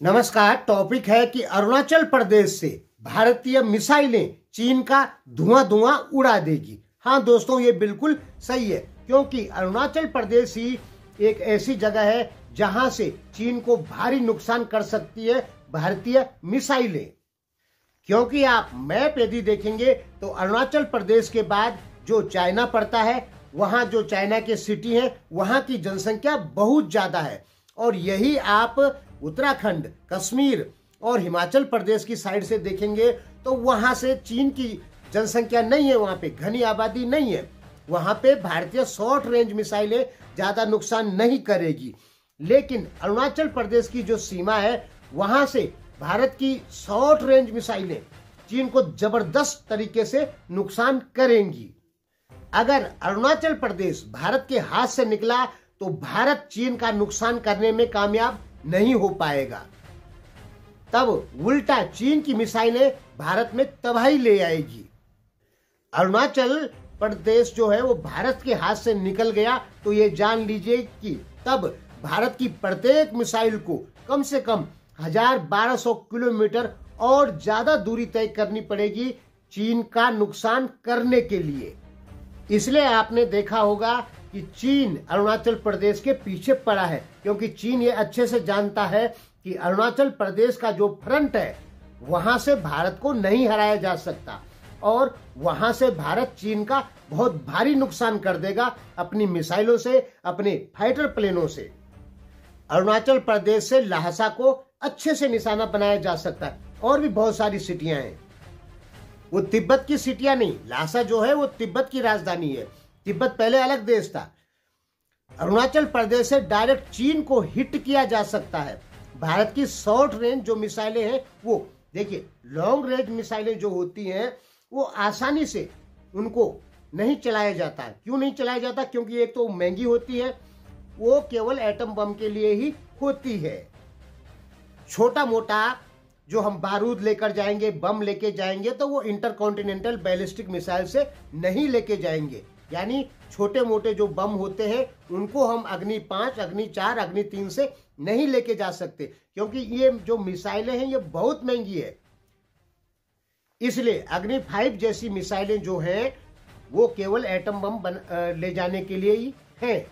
नमस्कार टॉपिक है कि अरुणाचल प्रदेश से भारतीय मिसाइलें चीन का धुआँ धुआँ उड़ा देगी। हाँ दोस्तों, ये बिल्कुल सही है, क्योंकि अरुणाचल प्रदेश ही एक ऐसी जगह है जहाँ से चीन को भारी नुकसान कर सकती है भारतीय मिसाइलें। क्योंकि आप मैप यदि देखेंगे तो अरुणाचल प्रदेश के बाद जो चाइना पड़ता है, वहाँ जो चाइना के सिटी है, वहाँ की जनसंख्या बहुत ज़्यादा है। और यही आप उत्तराखंड, कश्मीर और हिमाचल प्रदेश की साइड से देखेंगे तो वहाँ से चीन की जनसंख्या नहीं है, वहाँ पे घनी आबादी नहीं है। वहाँ पे भारतीय शॉर्ट रेंज मिसाइलें ज़्यादा नुकसान नहीं करेगी। लेकिन अरुणाचल प्रदेश की जो सीमा है, वहाँ से भारत की शॉर्ट रेंज मिसाइलें चीन को ज़बरदस्त तरीके से नुकसान करेंगी। अगर अरुणाचल प्रदेश भारत के हाथ से निकला तो भारत चीन का नुकसान करने में कामयाब नहीं हो पाएगा। तब उल्टा चीन की मिसाइलें भारत में तबाही ले आएगी। अरुणाचल प्रदेश जो है, वो भारत के हाथ से निकल गया तो ये जान लीजिए कि तब भारत की प्रत्येक मिसाइल को कम से कम हज़ार बारह सौ किलोमीटर और ज़्यादा दूरी तय करनी पड़ेगी चीन का नुकसान करने के लिए। इसलिए आपने देखा होगा कि चीन अरुणाचल प्रदेश के पीछे पड़ा है, क्योंकि चीन ये अच्छे से जानता है कि अरुणाचल प्रदेश का जो फ्रंट है, वहाँ से भारत को नहीं हराया जा सकता। और वहाँ से भारत चीन का बहुत भारी नुकसान कर देगा अपनी मिसाइलों से, अपने फाइटर प्लेनों से। अरुणाचल प्रदेश से लहासा को अच्छे से निशाना बनाया जा सकता है, और भी बहुत सारी सिटियाँ हैं। वो तिब्बत की सिटियाँ नहीं, लहासा जो है वो तिब्बत की राजधानी है। तिब्बत पहले अलग देश था। अरुणाचल प्रदेश से डायरेक्ट चीन को हिट किया जा सकता है। भारत की शॉर्ट रेंज जो मिसाइलें हैं, वो देखिए, लॉन्ग रेंज मिसाइलें जो होती हैं, वो आसानी से उनको नहीं चलाया जाता क्यों नहीं चलाया जाता? क्योंकि एक तो महँगी होती है, वो केवल एटम बम के लिए ही होती है। छोटा मोटा जो हम बारूद लेकर जाएँगे, बम लेके जाएँगे तो वो इंटरकॉन्टिनेंटल बैलिस्टिक मिसाइल से नहीं लेके जाएँगे। यानी छोटे मोटे जो बम होते हैं उनको हम अग्नि पाँच अग्नि चार अग्नि तीन से नहीं लेके जा सकते क्योंकि ये जो मिसाइलें हैं ये बहुत महँगी है। इसलिए अग्नि फाइव जैसी मिसाइलें जो हैं वो केवल एटम बम बन, ले जाने के लिए ही हैं।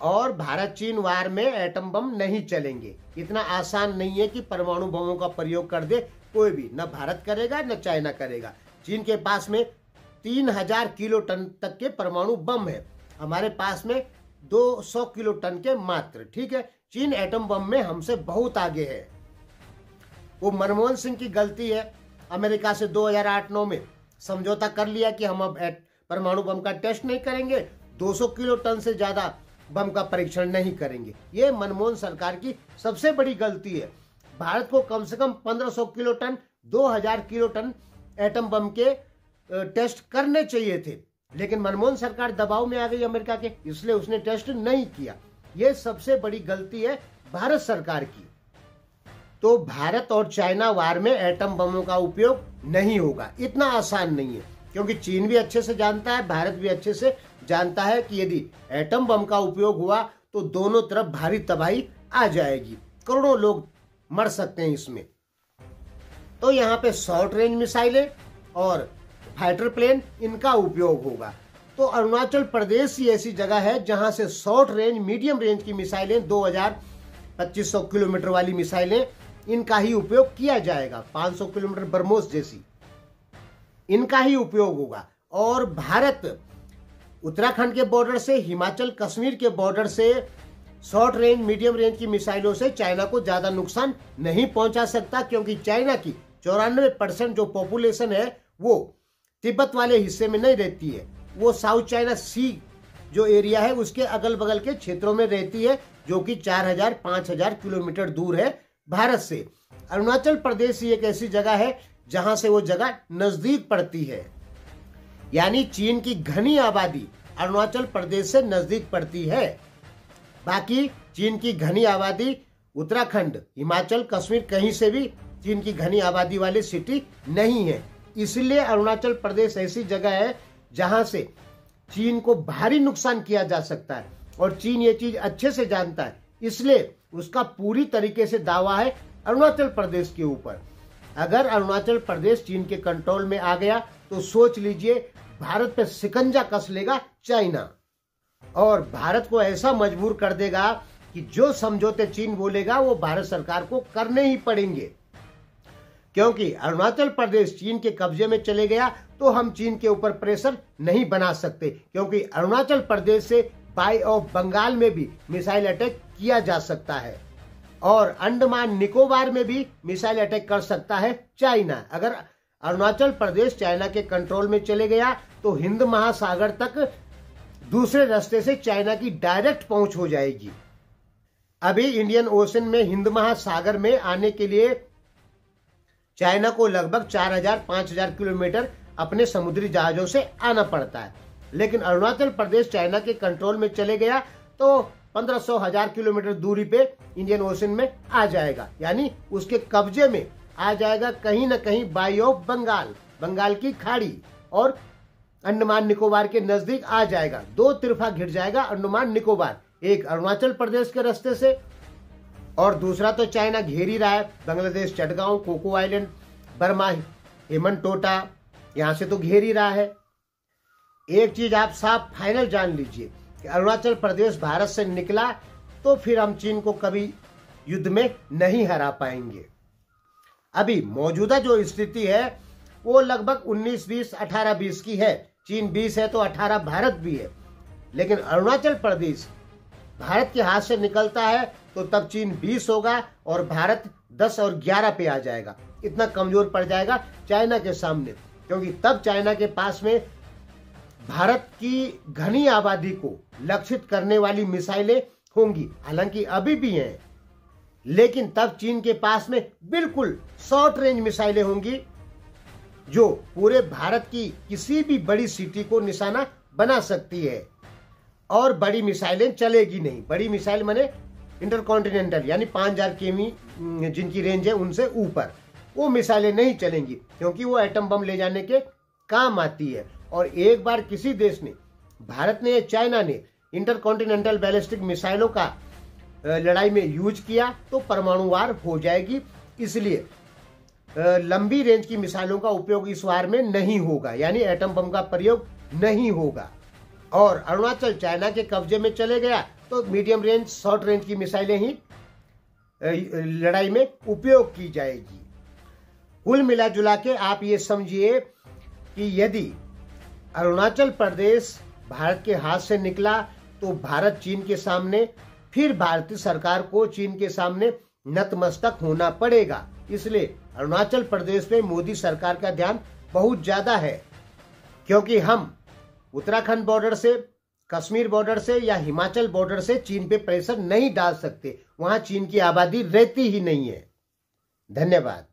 और भारत चीन वार में एटम बम नहीं चलेंगे। इतना आसान नहीं है कि परमाणु बमों का प्रयोग कर दे कोई भी न भारत करेगा न चाइना करेगा। चीन के पास में तीन हज़ार किलो टन तक के परमाणु बम है। हमारे पास में 200 किलो टन के मात्र, ठीक है? चीन एटम बम में हमसे बहुत आगे है। वो मनमोहन सिंह की गलती है। अमेरिका से 2008-9 में समझौता कर लिया कि हम अब परमाणु बम का टेस्ट नहीं करेंगे 200 किलो टन से ज़्यादा बम का परीक्षण नहीं करेंगे। ये मनमोहन सरकार की सबसे बड़ी गलती है। भारत को कम से कम 1500 kilo ton 2000 kilo ton atom bomb के टेस्ट करने चाहिए थे। लेकिन मनमोहन सरकार दबाव में आ गई अमेरिका के, इसलिए उसने टेस्ट नहीं किया। ये सबसे बड़ी गलती है भारत सरकार की। तो भारत और चाइना वार में एटम बमों का उपयोग नहीं होगा। इतना आसान नहीं है, क्योंकि चीन भी अच्छे से जानता है, भारत भी अच्छे से जानता है कि यदि एटम बम का उपयोग हुआ तो दोनों तरफ़ भारी तबाही आ जाएगी। करोड़ों लोग मर सकते हैं इसमें। तो यहाँ पे शॉर्ट रेंज मिसाइलें और फाइटर प्लेन इनका उपयोग होगा। तो अरुणाचल प्रदेश ही ऐसी जगह है जहाँ से शॉर्ट रेंज, मीडियम रेंज की मिसाइलें 2000 2500 किलोमीटर वाली मिसाइलें इनका ही उपयोग किया जाएगा। 500 किलोमीटर बरमोस जैसी। इनका ही उपयोग होगा। और भारत उत्तराखंड के बॉर्डर से, हिमाचल कश्मीर के बॉर्डर से शॉर्ट रेंज मीडियम रेंज की मिसाइलों से चाइना को ज़्यादा नुकसान नहीं पहुँचा सकता क्योंकि चाइना की चौरानवे परसेंट जो पॉपुलेशन है वो तिब्बत वाले हिस्से में नहीं रहती है। वो साउथ चाइना सी जो एरिया है, उसके अगल बगल के क्षेत्रों में रहती है, जो कि चार हज़ार, पाँच हज़ार किलोमीटर दूर है भारत से। अरुणाचल प्रदेश ही एक ऐसी जगह है, जहाँ से वो जगह नज़दीक पड़ती है। यानी चीन की घनी आबादी अरुणाचल प्रदेश से नज़दीक पड़ती है। बाकी चीन की घनी आबादी उत्तराखंड, हिमाचल, कश्मीर कहीं से भी चीन की घनी आबादी वाली सिटी नहीं है। इसलिए अरुणाचल प्रदेश ऐसी जगह है जहाँ से चीन को भारी नुकसान किया जा सकता है और चीन ये चीज़ अच्छे से जानता है। इसलिए उसका पूरी तरीके से दावा है अरुणाचल प्रदेश के ऊपर। अगर अरुणाचल प्रदेश चीन के कंट्रोल में आ गया तो सोच लीजिए, भारत पे सिकंजा कस लेगा चाइना। और भारत को ऐसा मजबूर कर देगा कि जो समझौते चीन बोलेगा, वो भारत सरकार को करने ही पड़ेंगे। क्योंकि अरुणाचल प्रदेश चीन के कब्जे में चले गया तो हम चीन के ऊपर प्रेशर नहीं बना सकते, क्योंकि अरुणाचल प्रदेश से बाई ऑफ़ बंगाल में भी मिसाइल अटैक किया जा सकता है। और अंडमान निकोबार में भी मिसाइल अटैक कर सकता है चाइना। अगर अरुणाचल प्रदेश चाइना के कंट्रोल में चले गया तो हिंद महासागर तक दूसरे रास्ते से चाइना की डायरेक्ट पहुँच हो जाएगी। अभी इंडियन ओशन में हिंद महासागर में आने के लिए चाइना को लगभग 4000-5000 किलोमीटर अपने समुद्री जहाजों से आना पड़ता है। लेकिन अरुणाचल प्रदेश चाइना के कंट्रोल में चले गया तो पंद्रह सौ हज़ार किलोमीटर दूरी पे इंडियन ओशन में आ जाएगा। यानी उसके कब्जे में आ जाएगा कहीं ना कहीं बाई ऑफ़ बंगाल बंगाल की खाड़ी और अंडमान निकोबार के नज़दीक आ जाएगा। दो तिरफा घिर जाएगा अंडमान निकोबार, एक अरुणाचल प्रदेश के रास्ते से और दूसरा तो चाइना घेर ही रहा है, Bangladesh Chittagong Coco island, Burma Hambantota, यहाँ से तो घेर ही रहा है। एक चीज़ आप साफ़ फाइनल जान लीजिए कि अरुणाचल प्रदेश भारत से निकला तो फिर हम चीन को कभी युद्ध में नहीं हरा पाएँगे। अभी मौजूदा जो स्थिति है, वो लगभग 19 बीस 18 बीस की है। चीन 20 है तो 18 भारत भी है। लेकिन अरुणाचल प्रदेश भारत के हाथ से निकलता है तो तब चीन 20 होगा और भारत 10 और 11 पे आ जाएगा। इतना कमज़ोर पड़ जाएगा चाइना के सामने, क्योंकि तब चाइना के पास में भारत की घनी आबादी को लक्षित करने वाली मिसाइलें होंगी। हालाँकि अभी भी हैं, लेकिन तब चीन के पास में बिल्कुल शॉर्ट रेंज मिसाइलें होंगी, जो पूरे भारत की किसी भी बड़ी सिटी को निशाना बना सकती है। और बड़ी मिसाइलें चलेगी नहीं। बड़ी मिसाइल मैंने इंटरकॉन्टिनेंटल, यानी पाँच हज़ार केमी जिनकी रेंज है उनसे ऊपर। वो मिसाइलें नहीं चलेंगी, क्योंकि वो एटम बम ले जाने के काम आती है। और एक बार किसी देश ने, भारत ने या चाइना ने इंटरकॉन्टिनेंटल बैलिस्टिक मिसाइलों का लड़ाई में यूज़ किया तो परमाणु वार हो जाएगी। इसलिए लंबी रेंज की मिसाइलों का उपयोग इस वार में नहीं होगा, यानी एटम बम का प्रयोग नहीं होगा। और अरुणाचल चाइना के कब्जे में चले गया तो मीडियम रेंज, शॉर्ट रेंज की मिसाइलें ही लड़ाई में उपयोग की जाएगी। कुल मिला जुला के आप ये समझिए कि यदि अरुणाचल प्रदेश भारत के हाथ से निकला तो भारत चीन के सामने, फिर भारतीय सरकार को चीन के सामने नतमस्तक होना पड़ेगा। इसलिए अरुणाचल प्रदेश में मोदी सरकार का ध्यान बहुत ज़्यादा है, क्योंकि हम उत्तराखंड बॉर्डर से कश्मीर बॉर्डर से या हिमाचल बॉर्डर से चीन पे प्रेशर नहीं डाल सकते। वहाँ चीन की आबादी रहती ही नहीं है। धन्यवाद।